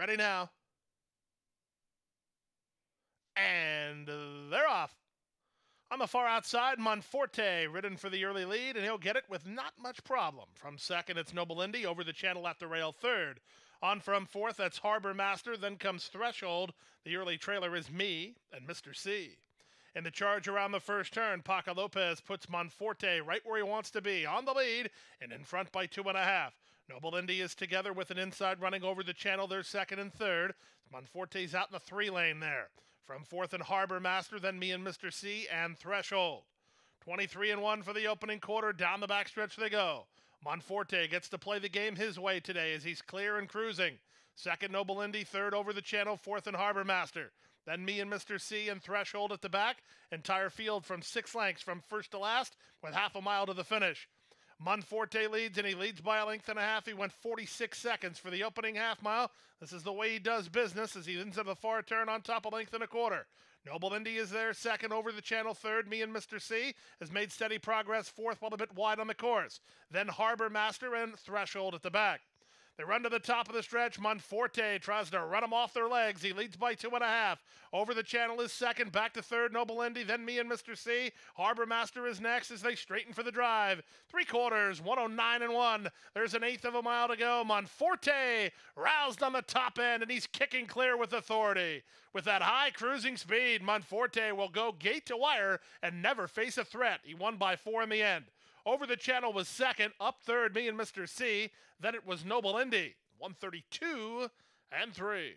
Ready now. And they're off. On the far outside, Monforte ridden for the early lead, and he'll get it with not much problem. From second, it's Noble Indy over the channel at the rail third. On from fourth, that's Harbor Master. Then comes Threshold. The early trailer is me and Mr. C. In the charge around the first turn, Paco Lopez puts Monforte right where he wants to be, on the lead, and in front by two and a half. Noble Indy is together with an inside running over the channel. They're second and third. Monforte's out in the three lane there. From fourth and Harbor Master, then me and Mr. C and Threshold. 23 and 1 for the opening quarter. Down the backstretch they go. Monforte gets to play the game his way today as he's clear and cruising. Second, Noble Indy. Third, over the channel. Fourth, and Harbor Master. Then me and Mr. C and Threshold at the back. Entire field from six lengths from first to last with half a mile to the finish. Monforte leads, and he leads by a length and a half. He went 46 seconds for the opening half mile. This is the way he does business as he ends at the far turn on top of length and a quarter. Noble Indy is there, second over the channel, third. Me and Mr. C has made steady progress, fourth while a bit wide on the course. Then Harbor Master and Threshold at the back. They run to the top of the stretch. Monforte tries to run them off their legs. He leads by two and a half. Over the channel is second. Back to third, Noble Indy. Then me and Mr. C. Harbor Master is next as they straighten for the drive. Three quarters, 109 and one. There's an eighth of a mile to go. Monforte roused on the top end, and he's kicking clear with authority. With that high cruising speed, Monforte will go gate to wire and never face a threat. He won by four in the end. Over the channel was second, up third, me and Mr. C. Then it was Noble Indy, 132 and 3.